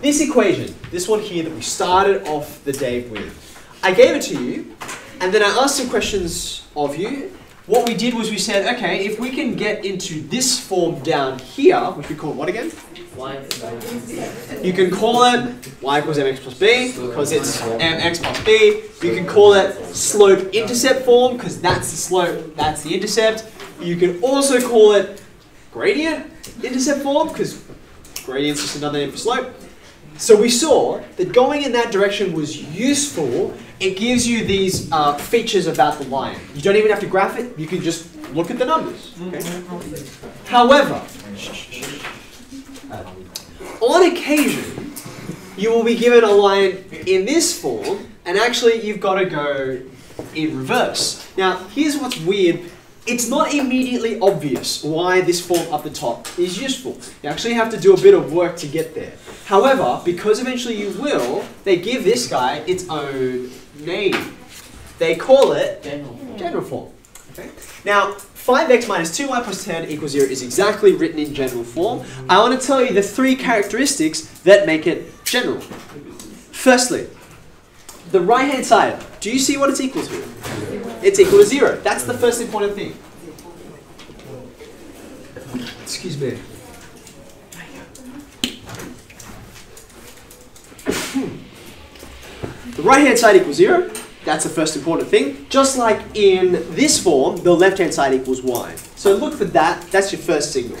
this equation, this one here that we started off the day with, I gave it to you, and then I asked some questions of you. What we did was we said, okay, if we can get into this form down here, which we call what again? You can call it y equals mx plus b because it's mx plus b. You can call it slope intercept form because that's the slope, that's the intercept. You can also call it gradient intercept form because gradient's just another name for slope. So we saw that going in that direction was useful. It gives you these uh, features about the line. You don't even have to graph it. You can just look at the numbers. Okay? However, on occasion, you will be given a line in this form, and actually you've got to go in reverse. Now, here's what's weird. It's not immediately obvious why this form up the top is useful. You actually have to do a bit of work to get there. However, because eventually you will, they give this guy its own name. They call it general form. Okay? Now, 5x minus 2y plus 10 equals 0 is exactly written in general form. I want to tell you the three characteristics that make it general. Firstly, the right-hand side, do you see what it's equal to? It's equal to 0. That's the first important thing. Excuse me. The right-hand side equals 0. That's the first important thing. Just like in this form, the left-hand side equals y. So look for that. That's your first signal.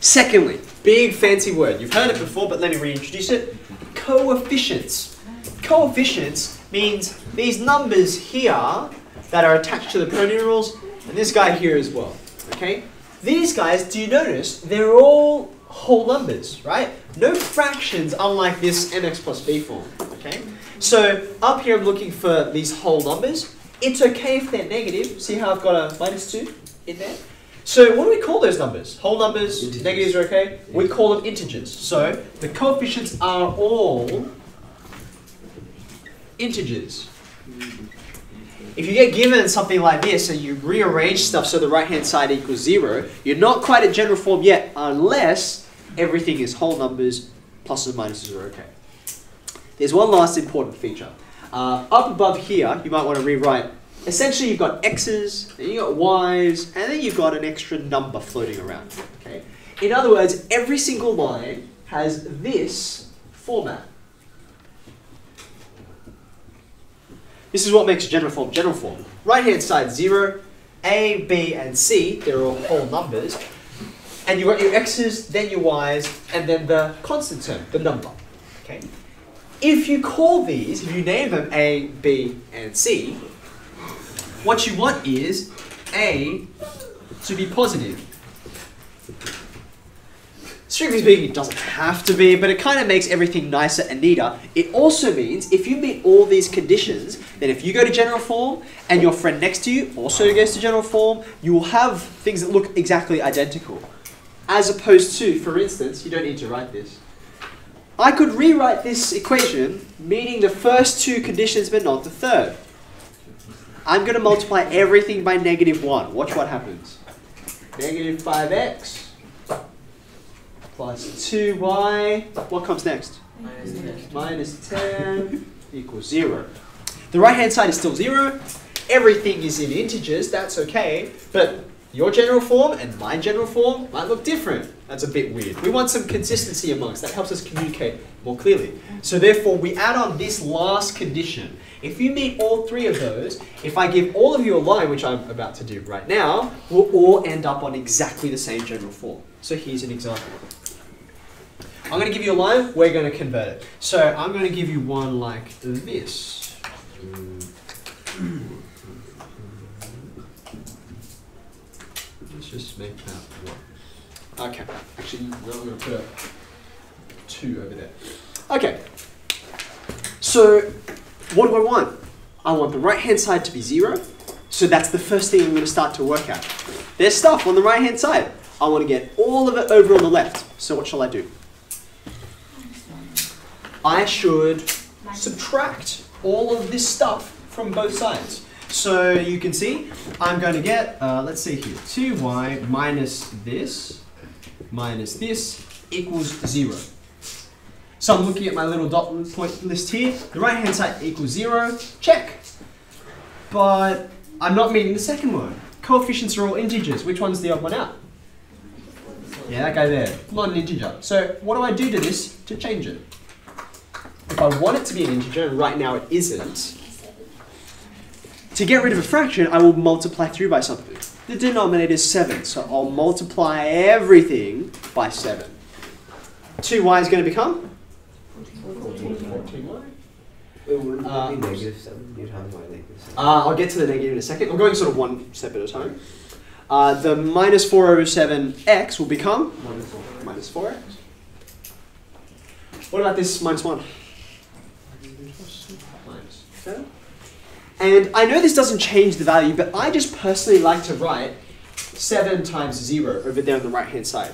Secondly, big fancy word. You've heard it before, but let me reintroduce it. Coefficients. Coefficients means these numbers here that are attached to the pronumerals, and this guy here as well. Okay? These guys, do you notice, they're all whole numbers, right? No fractions, unlike this mx plus b form. Okay? So up here I'm looking for these whole numbers. It's okay if they're negative. See how I've got a minus 2 in there? So what do we call those numbers? Whole numbers, Integers. negatives are okay? We call them integers. So the coefficients are all integers. If you get given something like this and you rearrange stuff so the right hand side equals 0, you're not quite at general form yet unless everything is whole numbers, pluses and minuses are okay. There's one last important feature. Uh, up above here, you might want to rewrite. Essentially, you've got x's, then you've got y's, and then you've got an extra number floating around. Okay. In other words, every single line has this format. This is what makes general form general form. Right hand side zero, a, b, and c. They're all whole numbers. And you've got your x's, then your y's, and then the constant term, the number. Okay. If you call these, if you name them A, B, and C, what you want is A to be positive. Strictly speaking, it doesn't have to be, but it kind of makes everything nicer and neater. It also means if you meet all these conditions, then if you go to general form and your friend next to you also goes to general form, you will have things that look exactly identical. As opposed to, for instance, you don't need to write this. I could rewrite this equation meaning the first two conditions but not the third. I'm going to multiply everything by negative 1. Watch what happens. Negative 5x plus 2y. What comes next? Minus 10 equals 0. The right hand side is still 0. Everything is in integers, that's okay. But your general form and my general form might look different. That's a bit weird. We want some consistency amongst. That helps us communicate more clearly. So therefore, we add on this last condition. If you meet all three of those, if I give all of you a line, which I'm about to do right now, we'll all end up on exactly the same general form. So here's an example. I'm going to give you a line, we're going to convert it. So I'm going to give you one like this. Let's just make that one. Okay, actually, no, I'm going to put a two over there. Okay, so what do I want? I want the right hand side to be zero, so that's the first thing I'm going to start to work out. There's stuff on the right hand side. I want to get all of it over on the left, so what shall I do? I should subtract all of this stuff from both sides. So you can see, I'm going to get, uh, let's see here, 2y minus this, minus this, equals 0. So I'm looking at my little dot point list here. The right hand side equals zero, check. But I'm not meeting the second one. Coefficients are all integers. Which one's the odd one out? Yeah, that guy there. Not an integer. So what do I do to this to change it? If I want it to be an integer, and right now it isn't, to get rid of a fraction, I will multiply through by something. The denominator is 7, so I'll multiply everything by 7. 2y is going to become? 14y. It wouldn't Uh, be negative 7. You'd have my negative 7. Uh, I'll get to the negative in a second. I'm going sort of one step at a time. Uh, the minus 4 over 7x will become Minus 4. minus 4x. What about this minus 1? Minus 7. And I know this doesn't change the value, but I just personally like to write 7 times 0 over there on the right hand side.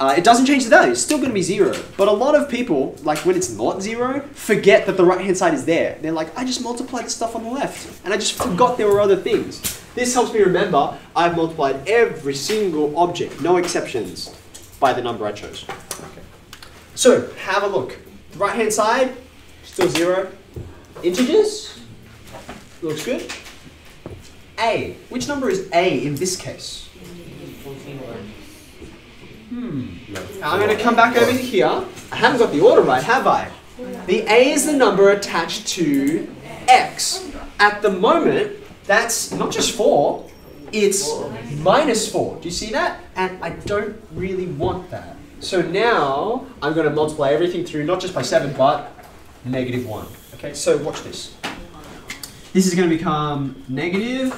Uh, it doesn't change the value, it's still going to be 0. But a lot of people, like when it's not 0, forget that the right hand side is there. They're like, I just multiplied the stuff on the left, and I just forgot there were other things. This helps me remember I've multiplied every single object, no exceptions, by the number I chose. So, have a look. The right hand side, still 0. Integers, looks good. A, which number is A in this case? Hmm. I'm going to come back over here. I haven't got the order right, have I? The A is the number attached to X. At the moment, that's not just 4, it's minus 4. Do you see that? And I don't really want that. So now I'm going to multiply everything through, not just by 7, but negative 1. Okay, so watch this. This is going to become negative.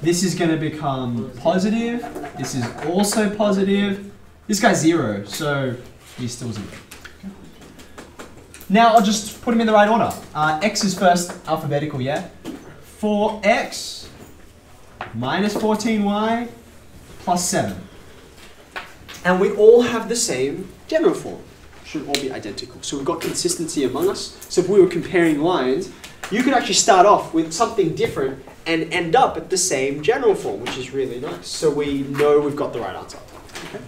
This is going to become positive. This is also positive. This guy's zero, so he's still zero. Now I'll just put them in the right order. Uh, x is first alphabetical, yeah? 4x minus 14y plus 7. And we all have the same general form. Should all be identical. So we've got consistency among us. So if we were comparing lines, you could actually start off with something different and end up at the same general form, which is really nice. So we know we've got the right answer. Okay?